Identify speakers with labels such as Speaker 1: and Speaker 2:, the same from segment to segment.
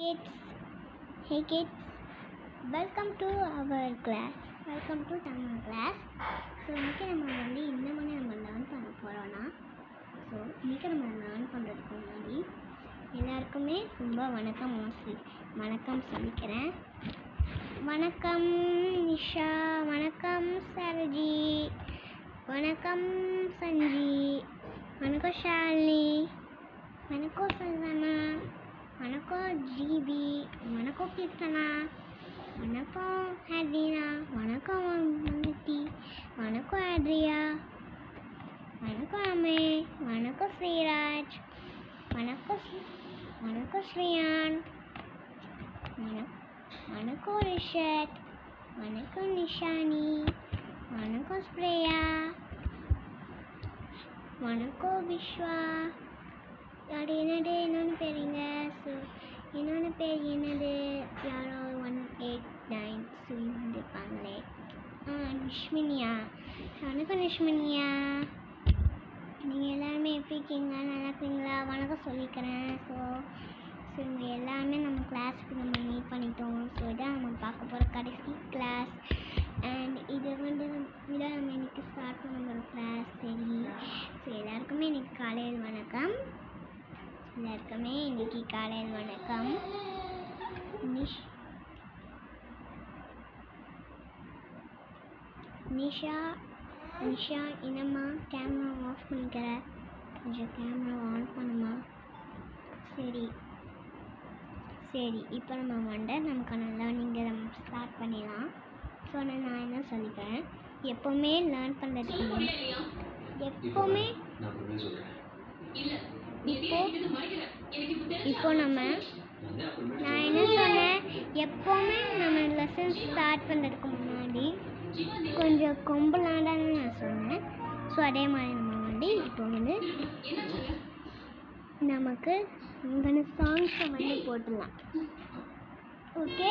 Speaker 1: kids hey kids welcome to our class welcome to tamil class so இன்றைக்கி நம்ம வந்து இந்த மாதிரி நம்ம லேர்ன் பண்ண போகிறோன்னா ஸோ இன்றைக்கி நம்ம லேர்ன் பண்ணுறதுக்கு முன்னாடி எல்லாருக்குமே ரொம்ப வணக்கம் மோஸ்ட்லி வணக்கம் சொல்லிக்கிறேன் வணக்கம் நிஷா வணக்கம் சரஜி வணக்கம் சஞ்சி வணக்கம் ஷாலினி வணக்கம் சந்தனா வணக்கம் ஜிபி வணக்கம் கீர்த்தனா வணக்கம் ஹேட்ரினா வணக்கம் மங்கிட்டி வணக்கம் ஆட்ரியா வணக்கம் அமே வணக்கம் ஸ்ரீராஜ் வணக்கம் வணக்கம் ஸ்ரீயான் வணக்கம் ரிஷத் வணக்கம் நிஷானி வணக்கம் ஸ்ப்ரேயா வணக்கம் விஸ்வா அது என்னது இன்னொன்று பேர் எங்கே ஸோ இன்னொன்று பேர் என்னது யாரோ ஒன் எயிட் நைன் சொல்லியிருப்பாங்களே ஆ லக்ஷ்மினியா வணக்கம் லக்ஷ்மினியா நீங்கள் எல்லாருமே எப்படி இருக்கீங்க நல்லா இருக்கீங்களா வணக்கம் சொல்லிக்கிறேன் ஸோ ஸோ இவங்க எல்லாருமே நம்ம கிளாஸுக்கு நம்ம மீட் பண்ணிட்டோம் ஸோ இதான் நம்ம பார்க்க போகிற கடைசி கிளாஸ் அண்ட் இது வந்து இதான் நம்ம இன்றைக்கி ஸ்டார்ட் பண்ண போகிற கிளாஸ் சரி ஸோ எல்லாருக்குமே இன்றைக்கி காலையில் வணக்கம் எல்லாருக்குமே இன்னைக்கு காலையில் வணக்கம் நிஷ் நிஷா நிஷா என்னம்மா கேமரா ஆஃப் பண்ணிக்கிற கொஞ்சம் கேமரா ஆன் பண்ணுமா சரி சரி இப்போ நம்ம வந்து நமக்கு நீங்கள் நம்ம ஸ்டார்ட் பண்ணிடலாம் ஸோ நான் நான் என்ன சொல்லிக்கிறேன் எப்போவுமே லேர்ன் பண்ணுறதுக்கு எப்போவுமே
Speaker 2: இப்போ இப்போ நம்ம
Speaker 1: நான் என்ன சொன்னேன் எப்போவுமே நம்ம லெசன் ஸ்டார்ட் பண்ணுறதுக்கு முன்னாடி கொஞ்சம் கொம்பலாண்டான்னு நான் சொன்னேன் ஸோ அதே மாதிரி நம்ம வந்து இப்போ வந்து நமக்கு இங்கே சாங்ஸை வந்து போட்டுடலாம் ஓகே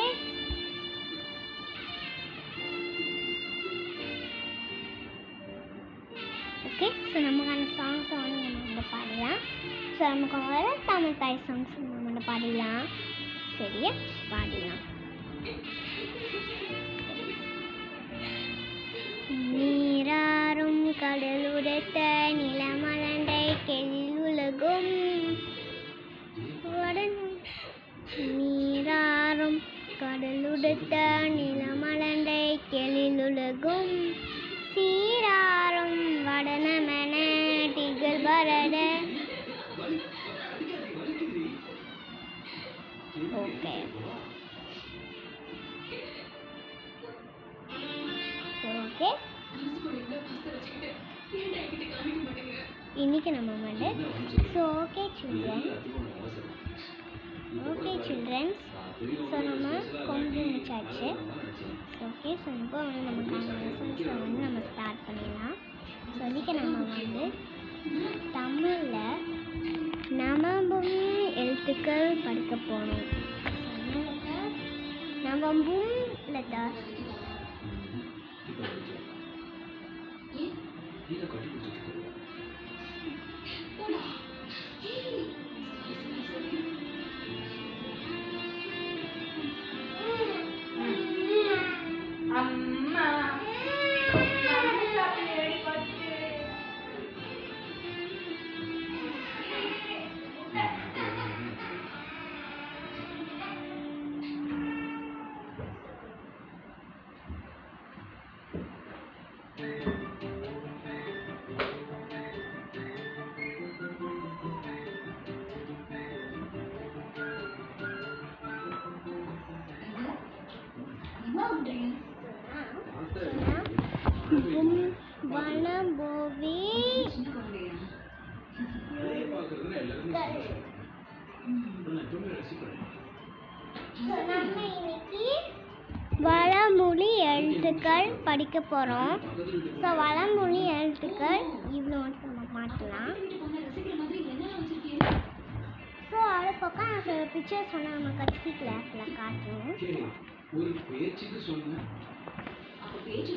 Speaker 1: ஓகே ஸோ நமக்கான சாங்ஸ் வந்து நம்ம வந்து பாடலாம் ஸோ நமக்கு வர தமிழ் தாய் சாங்ஸ் நம்ம வந்து பாடலாம் சரியா பாடலாம் நீராறும் கடல் உடைத்த நிலமலண்டை கெல்லுலகும் நீராறும் கடல் உடைத்த நிலமலண்டை கெளிலுலகும் சீராரும் வடனமன திகழ் வரட ஸோ நம்ம கொங்கு முடிச்சாச்சு ஓகே ஸோ இப்போ வந்து நமக்கான லெசன்ஸை வந்து நம்ம ஸ்டார்ட் பண்ணிடலாம் ஸோ இன்றைக்கி நம்ம வந்து தமிழில் நவம்பும் எழுத்துக்கள் படிக்க போகணும் நவம்பும் லெட்டர்ஸ் Thank you. வளமொழி எழுத்துக்கள் படிக்க போகிறோம் ஸோ வளமொழி எழுத்துக்கள் இவ்வளோ மாட்டலாம் ஸோ அதை பக்கம் சில பிக்சர் சொன்னால் நம்ம கட்சி கிளாஸில் காட்டணும்
Speaker 2: ஒரு பேச்சுக்கு சொன்னேன் நீங்க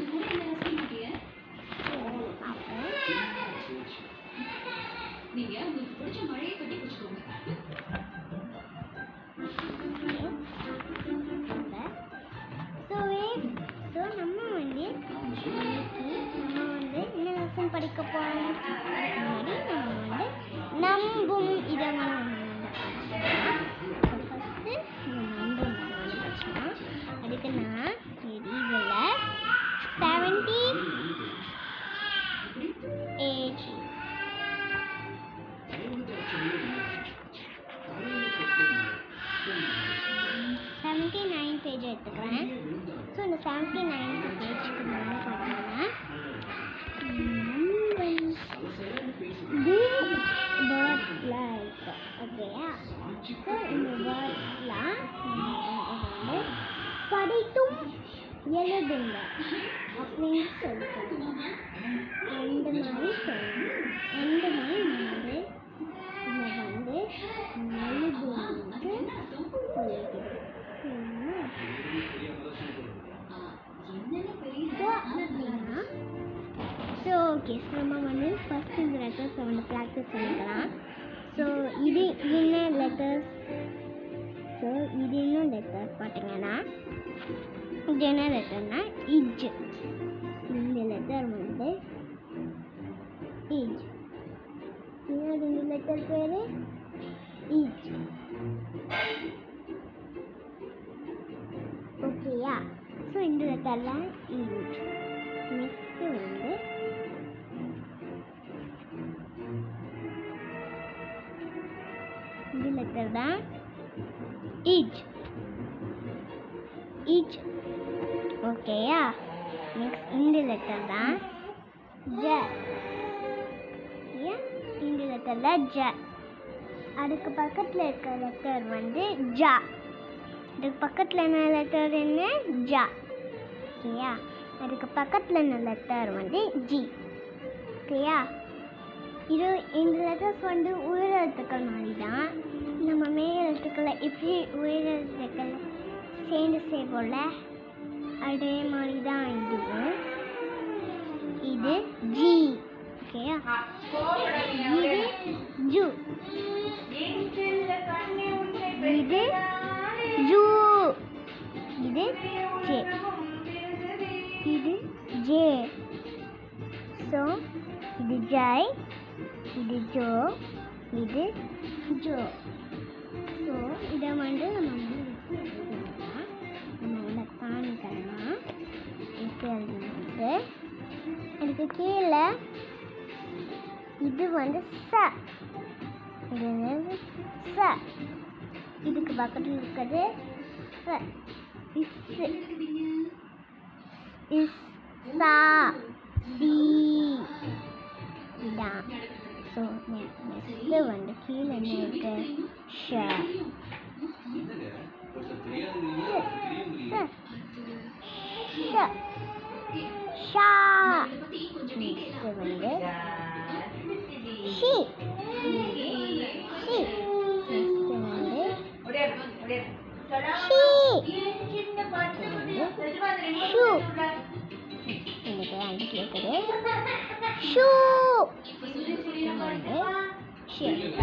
Speaker 2: உங்களுக்கு பிடிச்ச
Speaker 1: ஸோ நம்ம வந்து நம்ம வந்து என்ன படிக்க போகிறோம் நம்ம வந்து நம்பும் இடம்
Speaker 2: ஃபஸ்ட்டு
Speaker 1: நம்ம நான் எழுதுங்க
Speaker 2: அப்படின்னு சொல்லிட்டாங்க ரெண்டு மாதிரி சொல்லணும் ரெண்டு மாதிரி வந்து இதை வந்து எழுதுங்கன்னு சொல்லிடுவோம்
Speaker 1: ஸோ ஓகே ஸோ நம்ம வந்து ஃபஸ்ட்டு இந்த லெட்டர்ஸை வந்து ப்ராக்டிஸ் பண்ணிக்கலாம் ஸோ இது என்ன லெட்டர்ஸ் ஸோ இது இன்னும் லெட்டர்ஸ் பார்த்தீங்கன்னா ಜನರೇಟರ್ನ ಇಜ್ இந்த லெட்டர் வந்து இஜ் பின்னாடி இந்த லெட்டர் பேர் இஜ் ஓகேயா ஸோ இந்த லெட்டரில் இஜ் நெக்ஸ்ட்டு வந்து இந்த லெட்டர் தான் இஜ் ஓகேயா நெக்ஸ்ட் இந்த லெட்டர் தான் ஜ இந்த லெட்டரில் ஜ அதுக்கு பக்கத்தில் இருக்க லெட்டர் வந்து ஜா அதுக்கு பக்கத்தில் என்ன லெட்டர் என்ன ஜா ஓகேயா அதுக்கு பக்கத்தில் என்ன லெட்டர் வந்து ஜி ஓகேயா இது இந்த லெட்டர்ஸ் வந்து உயிரெழுத்துக்கள் மாதிரி தான் நம்ம மேல் எழுத்துக்களை இப்படி உயிரெழுத்துக்களை சேர்ந்து செய்வோம்ல അടേ ഇതാണ് ഇത് ജി ഓക്കെയാ ഇത് ജു
Speaker 2: ഇത് ജൂ
Speaker 1: ഇത് ജെ ഇത് ജെ സോ ഇത് ജായ് ഇത് ജോ ഇത് ജോ സോ ഇതാ വേണ്ടത് നമ്മൾ இருக்குது அதுக்கு கீழே இது வந்து ச இது ச இதுக்கு பக்கத்தில் இருக்கிறது இஸ்
Speaker 2: சா சி
Speaker 1: இதான் ஸோ நெக்ஸ்ட்டு வந்து கீழே என்ன இருக்கு ஷ ஷ Shark. Next seven is sheep. Sheep. Next one is sheep. Shoe. இன்னைக்கு வந்து கேட்குது
Speaker 2: shoe shape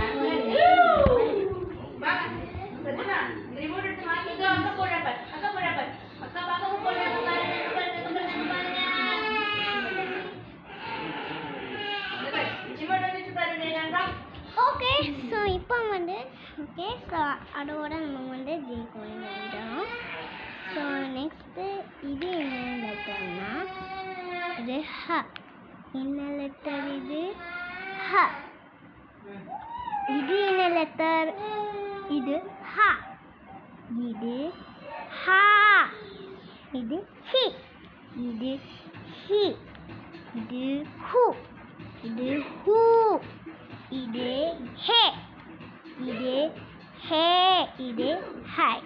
Speaker 1: hu ide he ide he ide hi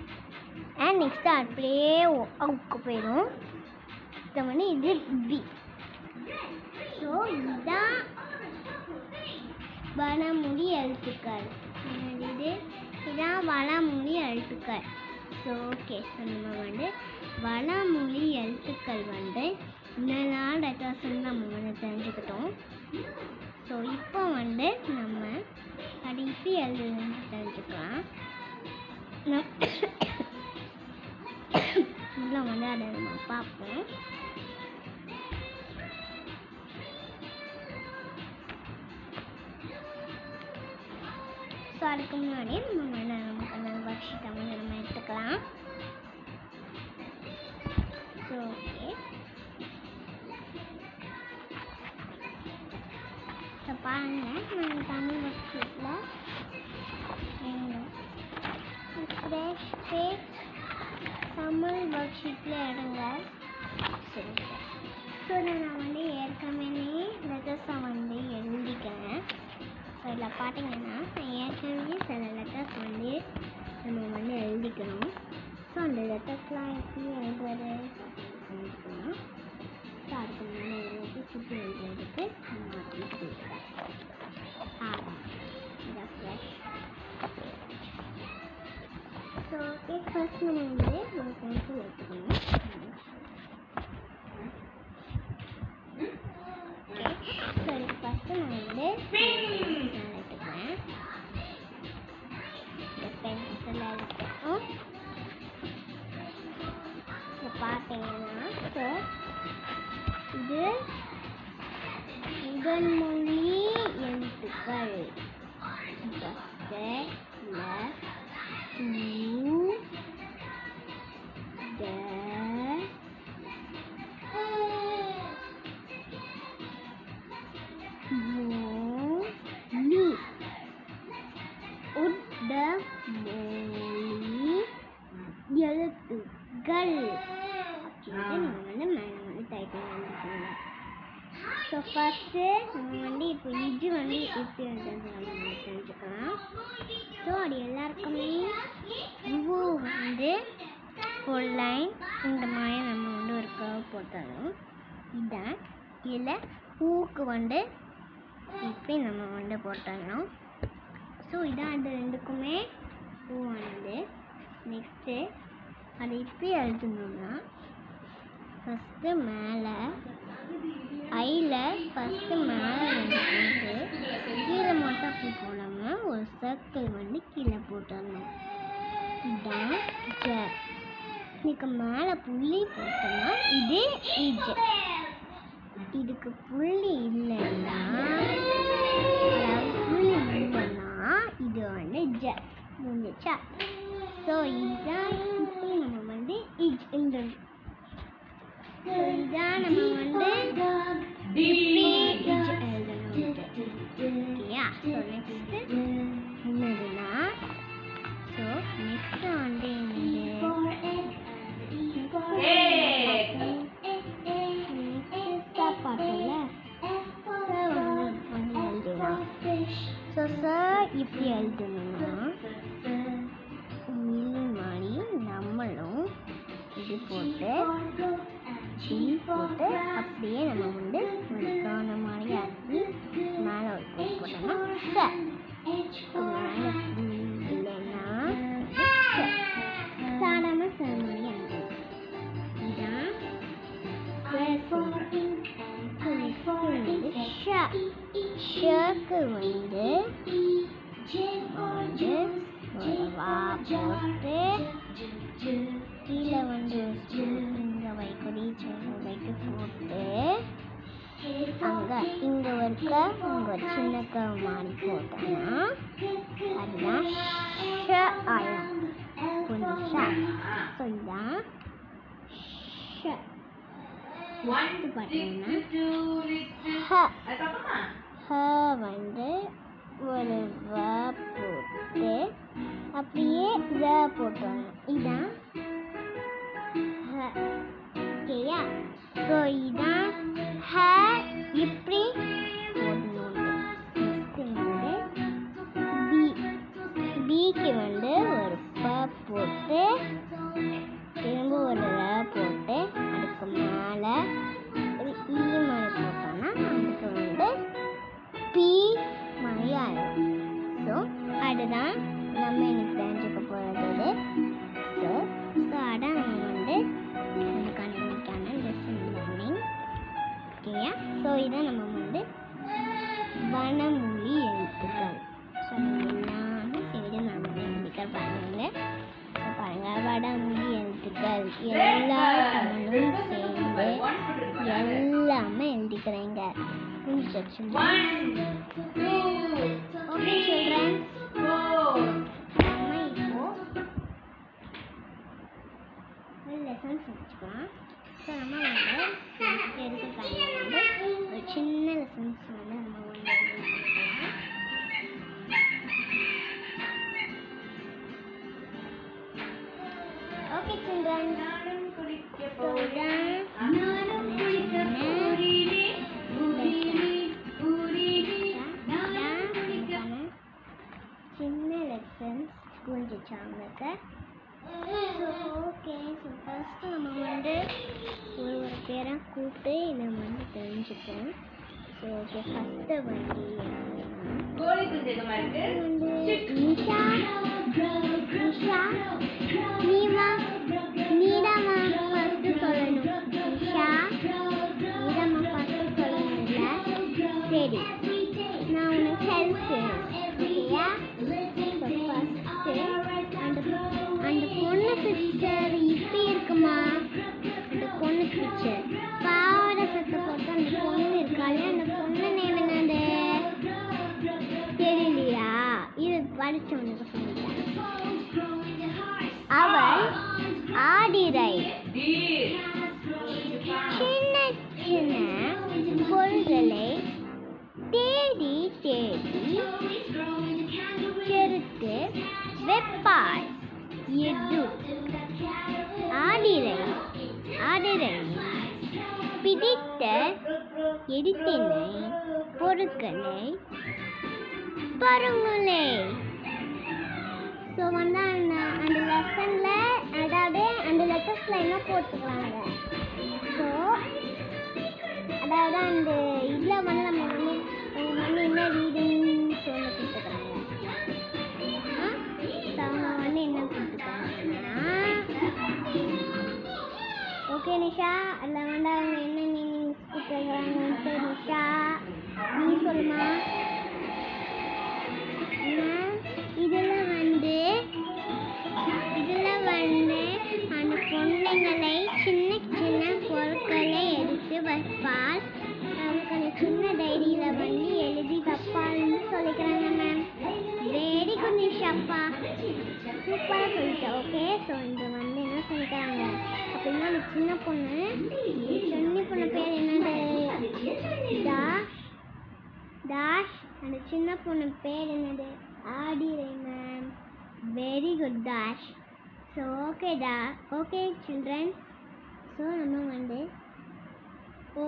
Speaker 1: and next அப்படியே அவுக்கு போயிடும் மணி இது பி
Speaker 2: ஸோ இதான்
Speaker 1: வனமொழி எழுத்துக்கள் இது இதான் வனமொழி எழுத்துக்கள் ஸோ ஓகே ஸோ நம்ம வந்து வனமொழி எழுத்துக்கள் வந்து என்னென்ன லெட்டர்ஸ்ன்னு நம்ம வந்து தெரிஞ்சுக்கிட்டோம் ஸோ இப்போ வந்து நம்ம கடைசி எழுதுன்னு தெரிஞ்சுக்கலாம் இவ்வளோ வந்து அதை நம்ம பார்ப்போம் ஸோ அதுக்கு முன்னாடி நம்ம நம்ம கண்ணன் தமிழ் நம்ம எடுத்துக்கலாம் பாருங்கள் நாங்கள் தமிழ் பஸ்கெட்டில் இடம் ஃப்ரெஷ் பேக் தமிழ் ஸோ நான் வந்து ஏற்கனவே லெட்டர்ஸை வந்து எழுதிக்கிறேன் ஸோ இதில் பார்த்தீங்கன்னா நான் ஏற்கனவே சில லெட்டர்ஸ் வந்து நம்ம வந்து எழுதிக்கணும் ஸோ அந்த லெட்டர்ஸ்லாம் எப்படி எழுதுறது அப்படின்னு
Speaker 2: terminei de ler, eu vou outro, né?
Speaker 1: Espero que passe o nome, né? அப்படின்னா ஃபஸ்ட்டு மேலே
Speaker 2: ஐயில் ஃபஸ்ட்டு மேலே போட்டு கீழே மட்டும் அப்படி
Speaker 1: போடாமல் ஒரு சர்க்கிள் வந்து கீழே போட்டுருங்க இதுக்கு மேலே புள்ளி போட்டோம்னா இது இஜ் இதுக்கு புள்ளி இல்லைன்னா புள்ளி இல்லைன்னா இது வந்து ஜ முடிஞ்சா ஸோ இதுதான் நம்ம வந்து இஜ் இந்த இதான் நம்ம வந்து ஓகேயா ஸோ நெக்ஸ்ட்டு என்னதுன்னா ஸோ நெக்ஸ்ட்டு வந்து என்னது வந்து கீழே வந்து இந்த வைக்க சின்ன வைக்க போட்டு அங்கே இங்கே ஒருக்க உங்கள் சின்ன சின்னக்க மாறி போட்டோம்னா
Speaker 2: அதுதான் கொஞ்சம் ஆயிரம்
Speaker 1: ஹ ஹ வந்து ஒரு வ போட்டு அப்படியே ர போட்டுடணும் இதான் ஓகேயா ஸோ இதான் ஹ இப்படி பிக்கு வந்து ஒரு ப போட்டு திரும்ப ஒரு ர போட்டு அதுக்கு மேலே ஒரு ஈ e மணி போட்டோம்னா அதுக்கு வந்து பி மணி ஆயிடும் ஸோ அதுதான் நம்ம இன்னைக்கு தெரிஞ்சுக்க போகிறது ஸோ ஸோ அதான் நம்ம வந்து எனக்கான இன்னைக்கான லெசன் லேர்னிங் ஓகேயா ஸோ இதை நம்ம வந்து வனமொழி எழுத்துக்கள் ஸோ எல்லாமே செய்து நம்ம எழுதிக்கள் பாருங்கள் ஸோ பாருங்கள் வடமொழி எழுத்துக்கள் எல்லா தமிழும் சேர்ந்து எல்லாமே எழுதிக்கிறேங்க கொஞ்சம் Nisha, Nisha, செருத்து வெப்பாய் எது
Speaker 2: ஆடிரை ஆடிரை
Speaker 1: பிடித்த எரித்தினை பொருட்களை பருங்குலே ஸோ வந்து அந்த அந்த லெசனில் அதாவது அந்த லெட்டர்ஸில் என்ன போட்டுக்கலாங்க ஸோ அதாவது அந்த இதில் வந்து நம்ம வந்து என்ன ரீடிங் சோளை கொடுத்துக்கிறாங்க வந்து என்ன கொடுத்துக்கிறாங்கன்னா ஓகே நிஷா அதில் வந்து அவங்க என்ன மீனிங்ஸ் கொடுத்துக்கிறாங்க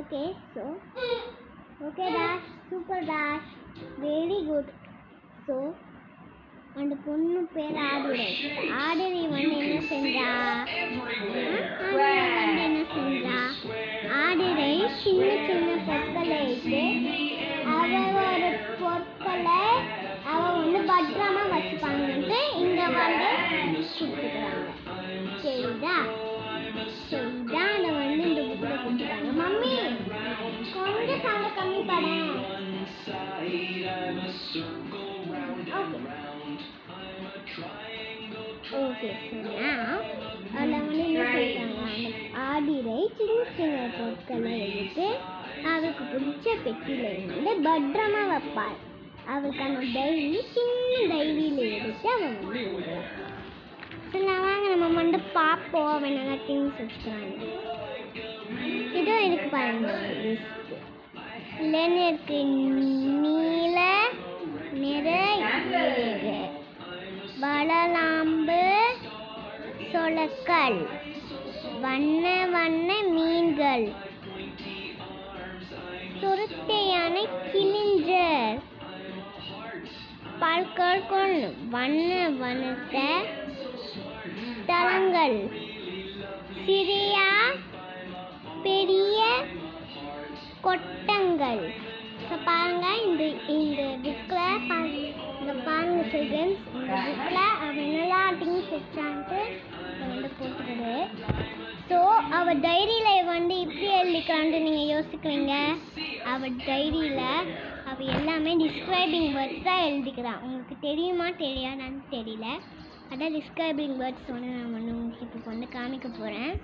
Speaker 1: okay so hmm. okay dash super dash very good so அந்த பொண்ணு பேர் ஆதிரை ஆதிரை வந்து என்ன செஞ்சா ஆதிரை வந்து என்ன செஞ்சா ஆதிரை சின்ன சின்ன பொற்களை இட்டு அவளோட பொற்களை அவ வந்து பத்திரமா வச்சுப்பாங்கன்ட்டு இங்க வந்து கொடுத்துக்கிறாங்க சரிதா ஓகே அதில் வந்து என்ன சொல்கிறாங்க அந்த ஆடிரை சின்ன சின்ன பொருட்களை எடுத்து அவருக்கு பிடிச்ச பெட்டியில் இருந்து பத்திரமா வைப்பாள் அவருக்கான டைரி சின்ன டைரியில் எடுத்து அவன் சரி நான் வாங்க நம்ம வந்து பார்ப்போம் அவன் நல்லா திங்ஸ் வச்சுக்கிறாங்க இதோ இருக்கு பாருங்க லிஸ்ட்டு இளைஞருக்கு நீல நிற வளலாம்பு சொலக்கல் வண்ண வண்ண மீன்கள்
Speaker 2: சுருட்டையான கிளிஞ்சர்
Speaker 1: பல்கற்கொள் வண்ண வண்ணத்த தளங்கள் சிறியா பெரிய கொட்டை பாருங்கள் ஸோ பாருங்கள் இந்த இந்த புக்கில் இந்த பாருங்க சில்ட்ரன்ஸ் இந்த புக்கில் அவன் என்னெல்லாம் திங்ஸ் வச்சான்ட்டு வந்து போட்டுருது ஸோ அவள் டைரியில் வந்து இப்படி எழுதிக்கலான்ட்டு நீங்கள் யோசிக்கிறீங்க அவள் டைரியில் அவள் எல்லாமே டிஸ்கிரைபிங் வேர்ட்ஸ் தான் எழுதிக்கிறான் உங்களுக்கு தெரியுமா தெரியாதான்னு தெரியல அதான் டிஸ்கிரைபிங் வேர்ட்ஸ் ஒன்று நான் வந்து உங்களுக்கு இப்போ வந்து காமிக்க போகிறேன்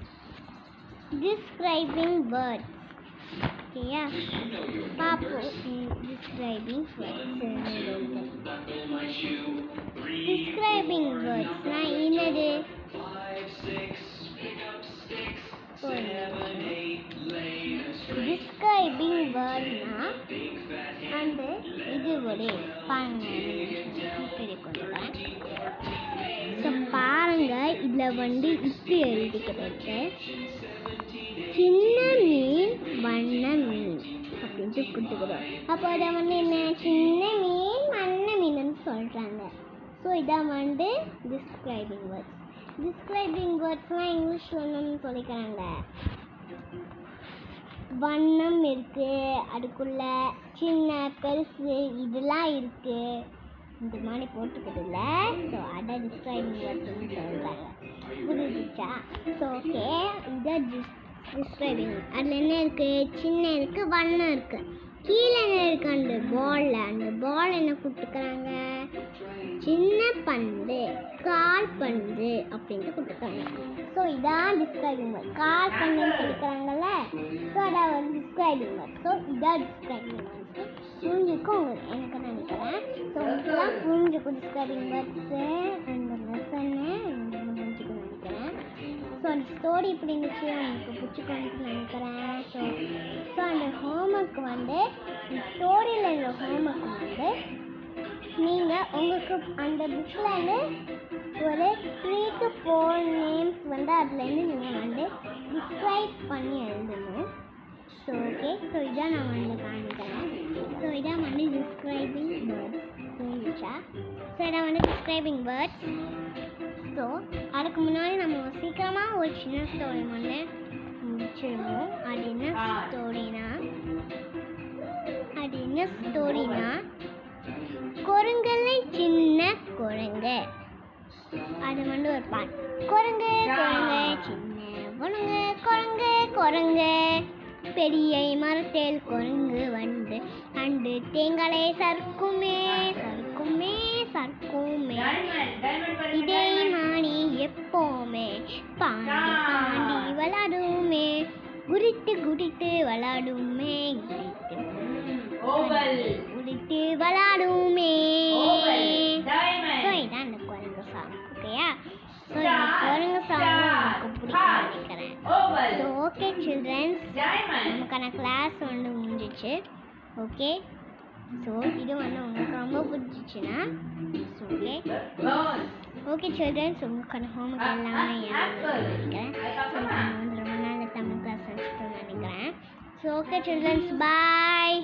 Speaker 1: டிஸ்கிரைபிங் வேர்ட்ஸ் பார்த்தியா பார்ப்போம் டிஸ்கிரைபிங் டிஸ்கிரைபிங் வேர்ட்ஸ்னா என்னது டிஸ்கிரைபிங் வேர்ட்னா அந்த ஒரு பாருங்க ஸோ பாருங்க இதில் வந்து இப்படி எழுதிக்கிறது கூட அப்போ அதை வந்து என்ன சின்ன மீன் மண்ண மீனுன்னு சொல்கிறாங்க ஸோ இதான் வந்து டிஸ்கிரைபிங் வேர்ட்ஸ் டிஸ்கிரைபிங் வேர்ட்ஸ்லாம் இங்கிலீஷ் என்னன்னு சொல்லிக்கிறாங்க வண்ணம் இருக்குது அதுக்குள்ள சின்ன பெருசு இதெல்லாம் இருக்குது இந்த மாதிரி போட்டுக்கிறதுல ஸோ அதை டிஸ்கிரைபிங் வேர்ட்ஸ்னு சொல்கிறாங்க புரிஞ்சிச்சா ஸோ ஓகே இதை டிஸ் டிஸ்கிரைபிங் அதில் என்ன இருக்குது சின்ன இருக்குது வண்ணம் இருக்குது கீழே இருக்க அந்த பால் அந்த பால் என்ன கொடுத்துருக்குறாங்க சின்ன பந்து கால் பந்து அப்படின்ட்டு கொடுத்துருக்காங்க ஸோ இதான் டிஸ்கிரைபிங் வேர்ட் கால் பந்துன்னு சொல்லிக்கிறாங்கல்ல ஸோ அதை வந்து டிஸ்கிரைபிங் வேர்ட் ஸோ இதான் டிஸ்கிரைபிங் வேர்ட்ஸ் புரிஞ்சுக்கும் உங்களுக்கு எனக்கு நினைக்கிறேன் ஸோ உங்களுக்குலாம் புரிஞ்சுக்கும் டிஸ்கிரைபிங் வேர்ட்ஸு அந்த லெசன்னு உங்கள் ஸ்டோரி பிடிந்துச்சு உங்களுக்கு பிடிச்சிக்கணும்னு நினைக்கிறேன் ஸோ ஸோ அந்த ஹோம்ஒர்க் வந்து இந்த ஸ்டோரியில் உள்ள ஹோம்ஒர்க் வந்து நீங்கள் உங்களுக்கு அந்த புக்கில் வந்து ஒரு த்ரீ டு ஃபோர் நேம்ஸ் வந்து அதுலேருந்து நீங்கள் வந்து டிஸ்கிரைப் பண்ணி எழுதணும் ஸோ ஓகே ஸோ இதான் நான் வந்து காமிக்கிறேன் ஸோ இதான் வந்து டிஸ்கிரைபிங் வேர்ட்ஸ் இங்கிலீஷா ஸோ இதான் வந்து டிஸ்கிரைபிங் வேர்ட்ஸ் ஸோ அதுக்கு முன்னாடி நம்ம சீக்கிரமாக ஒரு சின்ன ஸ்டோரி ஒன்று முடிச்சிடுவோம் அது என்ன ஸ்டோரினா அது என்ன ஸ்டோரினா குரங்கல்ல சின்ன குரங்கு அது வந்து ஒரு பாட்டு குரங்கு குரங்கு சின்ன குரங்கு குரங்கு பெரிய மரத்தில் குரங்கு வந்து அண்டு தேங்காய் சறுக்குமே சர்க்குமே இதே மாணி எப்போமே பாண்டி பாண்டி வளாடுமே குடித்து குடித்து வளாடுமே குடித்து வளாடுமே ஸோ இதான் அந்த குரங்கு சாங் ஓகேயா ஸோ இந்த குரங்கு சாங் உங்களுக்கு பிடிக்கும் நினைக்கிறேன் ஸோ ஓகே சில்ட்ரன்ஸ் நமக்கான கிளாஸ் வந்து முடிஞ்சிச்சு ஓகே ஸோ இது வந்து உங்களுக்கு ரொம்ப பிடிச்சிச்சுன்னா சொல்லு ஓகே சில்ட்ரன்ஸ் உங்களுக்கான ஹோம்ஒர்க் எல்லாமே நினைக்கிறேன் ஸோ வந்து ரொம்ப நாள் தமிழ் கிளாஸ் நினச்சிட்டோம்னு நினைக்கிறேன் ஸோ ஓகே சில்ட்ரன்ஸ் பாய்